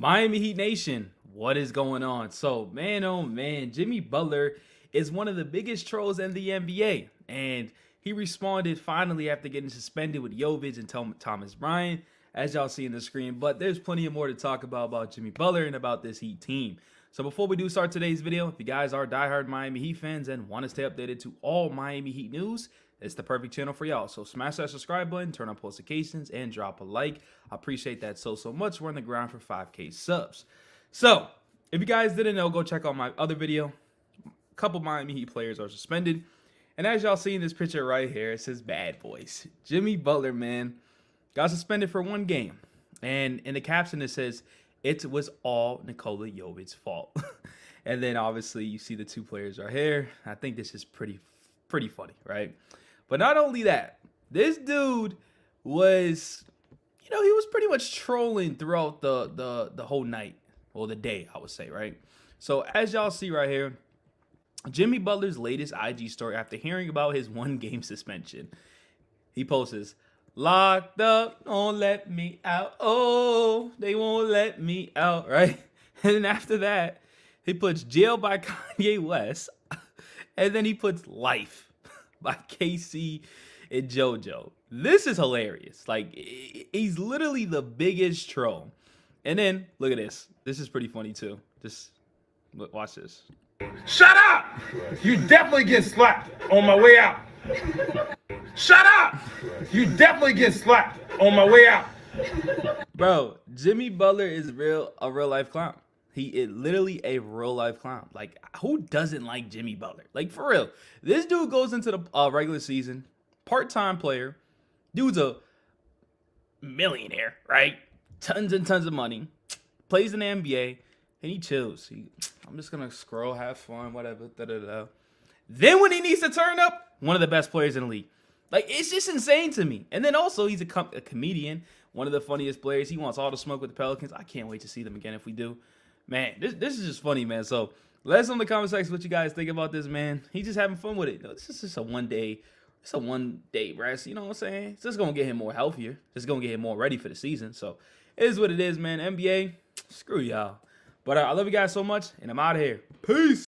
Miami Heat Nation, what is going on? So, man, oh man, Jimmy Butler is one of the biggest trolls in the NBA. And he responded finally after getting suspended with Jovic and Thomas Bryant, as y'all see in the screen. But there's plenty of more to talk about about Jimmy Butler and about this Heat team. So before we do start today's video, if you guys are diehard Miami Heat fans and want to stay updated to all Miami Heat news, it's the perfect channel for y'all. So smash that subscribe button, turn on post notifications, and drop a like. I appreciate that so, so much. We're on the ground for 5K subs. So, if you guys didn't know, go check out my other video. A couple Miami Heat players are suspended. And as y'all see in this picture right here, it says bad boys. Jimmy Butler, man, got suspended for one game. And in the caption, it says, it was all Nikola Jovic's fault. and then obviously you see the two players right here. I think this is pretty, pretty funny, right? But not only that, this dude was, you know, he was pretty much trolling throughout the the the whole night or the day, I would say, right? So as y'all see right here, Jimmy Butler's latest IG story after hearing about his one game suspension, he posts, "Locked up, don't let me out. Oh, they won't let me out." Right, and then after that, he puts jail by Kanye West, and then he puts life by K-Ci and JoJo. This is hilarious. Like, he's literally the biggest troll. And then, look at this. This is pretty funny, too. Just watch this. Shut up! You definitely get slapped on my way out. Shut up! You definitely get slapped on my way out. Bro, Jimmy Butler is real a real life clown. He is literally a real life clown. Like, who doesn't like Jimmy Butler? Like, for real. This dude goes into the uh, regular season, part time player. Dude's a millionaire, right? Tons and tons of money. Plays in the NBA, and he chills. He, I'm just gonna scroll, have fun, whatever. Da, da, da. Then when he needs to turn up, one of the best players in the league. Like it's just insane to me. And then also he's a, com- a comedian, one of the funniest players. He wants all the smoke with the Pelicans. I can't wait to see them again if we do man, this this is just funny, man. So let us know in the comment section what you guys think about this, man. He's just having fun with it. this is just a one day, it's a one day rest. You know what I'm saying? It's just gonna get him more healthier. It's gonna get him more ready for the season. So it is what it is, man. NBA, screw y'all. But uh, I love you guys so much, and I'm out of here. Peace.